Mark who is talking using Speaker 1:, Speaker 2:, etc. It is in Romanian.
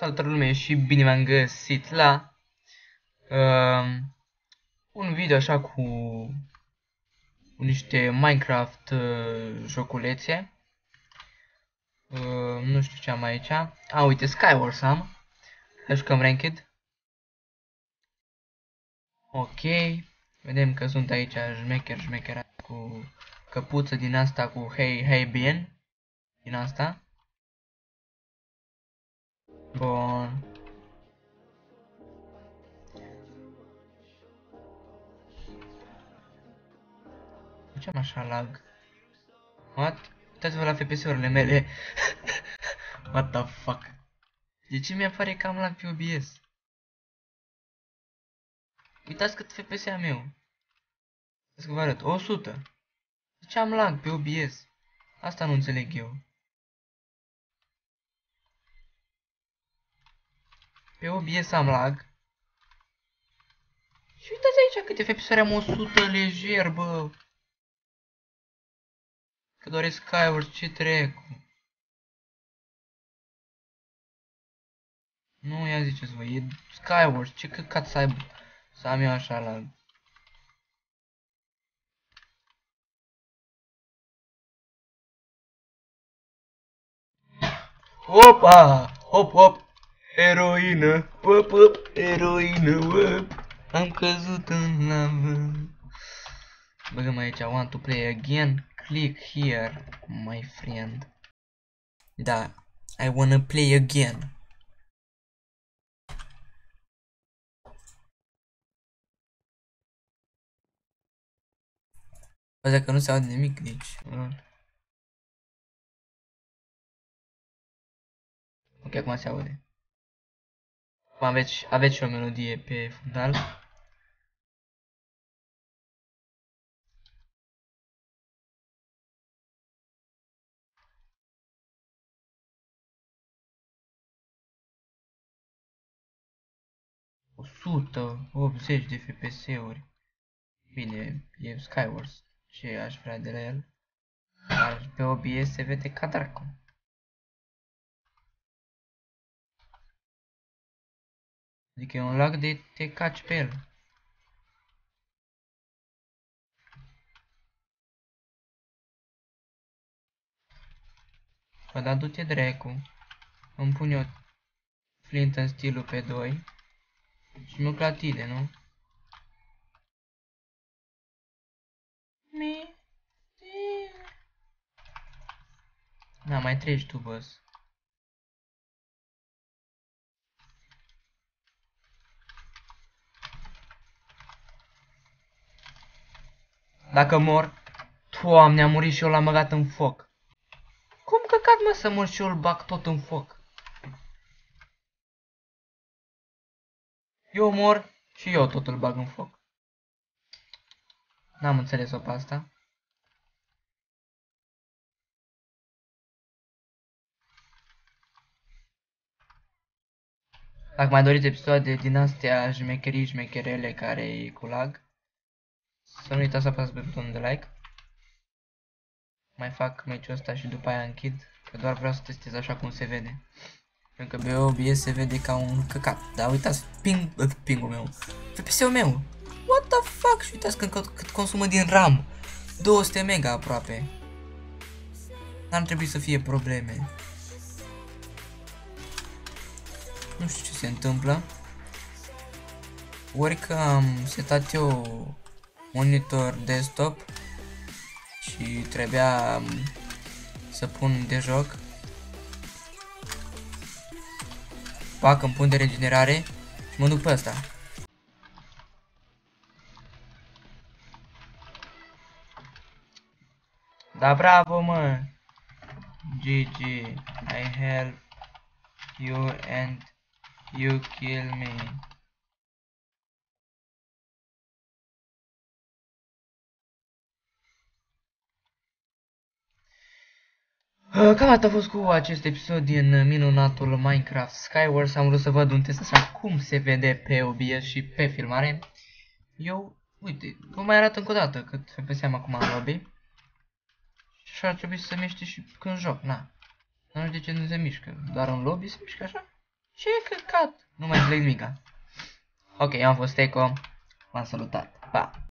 Speaker 1: Salutare lume și bine v-am găsit la uh, un video așa cu, cu niște Minecraft uh, joculețe. Uh, nu știu ce am aici. A, uite, Skywars am. Hai jucăm Ranked. Ok. Vedem că sunt aici șmecher, șmecher cu căpuță din asta cu Hey, hey, bien. Din asta. Bun. De ce am așa lag? What? Uitați-vă la FPS-urile mele. What the fuck? De ce mi pare că am lag pe OBS? Uitați cât FPS am eu. Să vă arăt. 100. De ce am lag pe OBS? Asta nu înțeleg eu. Pe OBS am lag. Și uitați aici câte FPS am 100 lejer, bă. Că doresc Skyward, ce trecu. Nu, ia ziceți voi, e Skyward, ce căcat să aibă, să am eu așa lag. Opa! Hop, hop! Eroină! Pop, pop! Eroină! Wop! Am căzut în lavă. Băgăm aici, want to play again? Click here, my friend. Da, I wanna play again. Asta că nu se aude nimic, deci... Ok, acum se aude. Acum aveți, aveți și o melodie pe fundal. O sută optzeci de FPS-uri. Bine, e Skywars. Ce aș vrea de la el? Dar pe OBS se vede ca dracu. Adică e un lag de te caci pe el. Bă, dar du-te dracu. Îmi pun eu flint în stilul pe 2. Și mi clatile, nu? Mi. Da, mai treci tu, boss. Dacă mor, Doamne, am murit și eu l-am băgat în foc. Cum căcat, mă, să mor și eu îl bag tot în foc? Eu mor și eu tot îl bag în foc. N-am înțeles-o pe asta. Dacă mai doriți episoade din astea jmecherii jmecherele care e cu lag, să nu uitați să apăsați pe butonul de like. Mai fac meciul ăsta și după aia închid, că doar vreau să testez așa cum se vede. Pentru că pe OBS se vede ca un căcat. Dar uitați, ping, pingul meu, FPS-ul meu. What the fuck? Și uitați cât, cât consumă din RAM. 200 mega aproape. N-ar trebui să fie probleme. Nu știu ce se întâmplă. Ori că am setat eu monitor desktop și trebuia să pun de joc. Fac, îmi pun de regenerare și mă duc pe asta. Da, bravo, mă! GG, I help you and you kill me. Cam atât a fost cu acest episod din minunatul Minecraft Skywars. Am vrut să văd un test așa cum se vede pe OBS și pe filmare. Eu, uite, vă mai arăt încă o dată cât FPS am acum în lobby. Și ar trebui să se miște și când joc, na. Nu știu de ce nu se mișcă, doar în lobby se mișcă așa. Ce căcat? Nu mai înțeleg nimica. Ok, eu am fost Eco. V-am salutat. Pa!